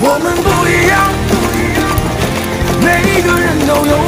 我们不一样，每个人都有。